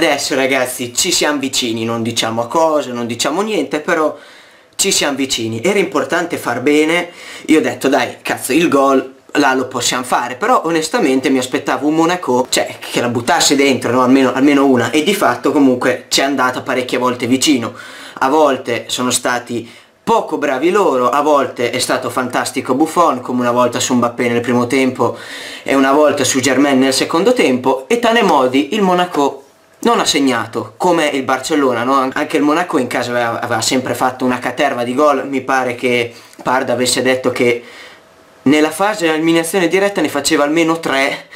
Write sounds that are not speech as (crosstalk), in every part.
adesso ragazzi ci siamo vicini, non diciamo cose, non diciamo niente, però ci siamo vicini. Era importante far bene, io ho detto dai, cazzo, il gol là lo possiamo fare però onestamente mi aspettavo un Monaco cioè che la buttasse dentro no? almeno, almeno una e di fatto comunque ci è andata parecchie volte vicino a volte sono stati poco bravi loro, a volte è stato fantastico Buffon, come una volta su Mbappé nel primo tempo e una volta su Germain nel secondo tempo, e tale modi il Monaco non ha segnato, come il Barcellona, no? anche il Monaco in casa aveva, aveva sempre fatto una caterva di gol, mi pare che Parda avesse detto che nella fase di eliminazione diretta ne faceva almeno 3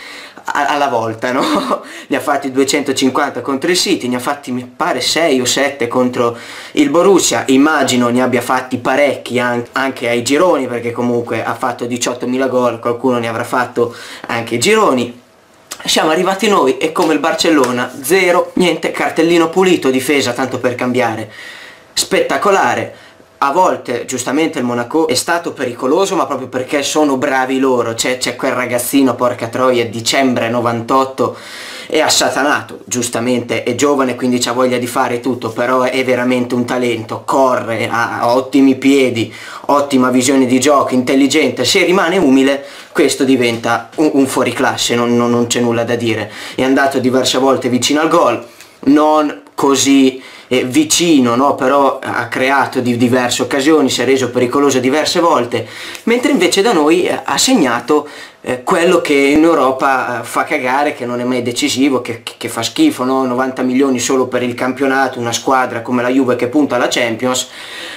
alla volta, no? (laughs) ne ha fatti 250 contro il City, ne ha fatti mi pare 6 o 7 contro il Borussia, immagino ne abbia fatti parecchi anche ai gironi perché comunque ha fatto 18.000 gol, qualcuno ne avrà fatto anche i gironi. Siamo arrivati noi e come il Barcellona, zero, niente, cartellino pulito, difesa tanto per cambiare. Spettacolare a volte giustamente il Monaco è stato pericoloso ma proprio perché sono bravi loro c'è, quel ragazzino porca troia dicembre 98 è assatanato giustamente è giovane quindi ha voglia di fare tutto però è veramente un talento. Corre ha ottimi piedi ottima visione di gioco intelligente. Se rimane umile questo diventa un, un fuoriclasse non, non, non c'è nulla da dire. È andato diverse volte vicino al gol non così eh, vicino, no? però ha creato di diverse occasioni, si è reso pericoloso diverse volte, mentre invece da noi eh, ha segnato eh, quello che in Europa eh, fa cagare, che non è mai decisivo, che, che fa schifo, no? 90 milioni solo per il campionato, una squadra come la Juve che punta alla Champions,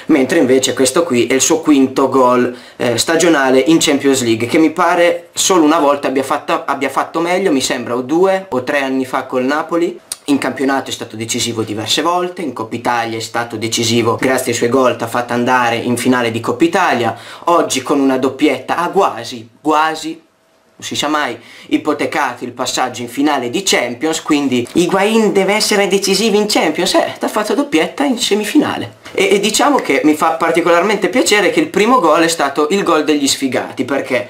mentre invece questo qui è il suo quinto gol eh, stagionale in Champions League, che mi pare solo una volta abbia fatto, abbia fatto meglio, mi sembra o due o tre anni fa col Napoli, in campionato è stato decisivo diverse volte, in Coppa Italia è stato decisivo grazie ai suoi gol, ha fatto andare in finale di Coppa Italia, oggi con una doppietta ha quasi, quasi, non si sa mai, ipotecato il passaggio in finale di Champions, quindi Higuain deve essere decisivo in Champions, eh, ti ha fatto doppietta in semifinale. E, e diciamo che mi fa particolarmente piacere che il primo gol è stato il gol degli sfigati, perché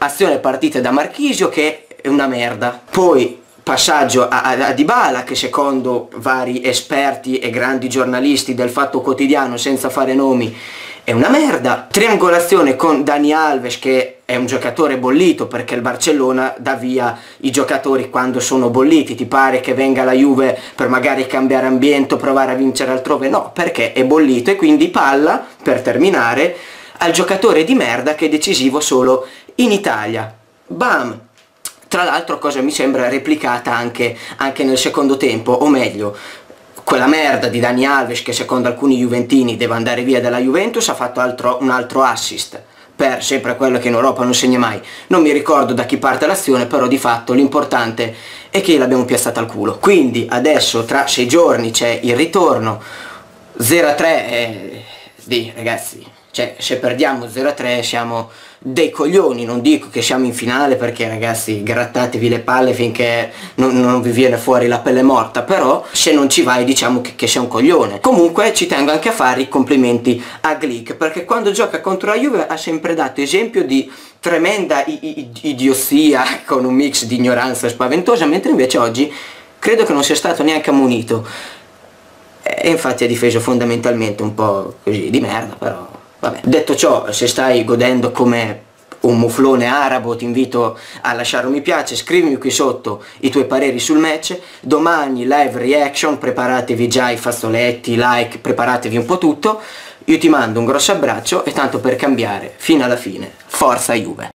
azione partita da Marchisio che è una merda, poi passaggio a, a, a Dybala che secondo vari esperti e grandi giornalisti del Fatto Quotidiano senza fare nomi è una merda. Triangolazione con Dani Alves che è un giocatore bollito perché il Barcellona dà via i giocatori quando sono bolliti. Ti pare che venga la Juve per magari cambiare ambiente provare a vincere altrove? No perché è bollito. E quindi palla per terminare al giocatore di merda che è decisivo solo in Italia. Bam tra l'altro cosa mi sembra replicata anche, anche nel secondo tempo, o meglio, quella merda di Dani Alves che secondo alcuni Juventini deve andare via dalla Juventus ha fatto altro, un altro assist per sempre quello che in Europa non segna mai. Non mi ricordo da chi parte l'azione, però di fatto l'importante è che l'abbiamo piazzata al culo. Quindi adesso tra sei giorni c'è il ritorno 0-3 e... di ragazzi, cioè se perdiamo 0-3 siamo dei coglioni, non dico che siamo in finale perché ragazzi grattatevi le palle finché non, non vi viene fuori la pelle morta, però se non ci vai diciamo che, che sei un coglione. Comunque ci tengo anche a fare i complimenti a Glick perché quando gioca contro la Juve ha sempre dato esempio di tremenda idiosia (laughs) con un mix di ignoranza spaventosa, mentre invece oggi credo che non sia stato neanche ammonito. E infatti ha difeso fondamentalmente un po' così di merda, però Vabbè. Detto ciò, se stai godendo come un muflone arabo ti invito a lasciare un mi piace, scrivimi qui sotto i tuoi pareri sul match, domani live reaction, preparatevi già i fazzoletti, like, preparatevi un po' tutto, io ti mando un grosso abbraccio e tanto per cambiare, fino alla fine, forza Juve!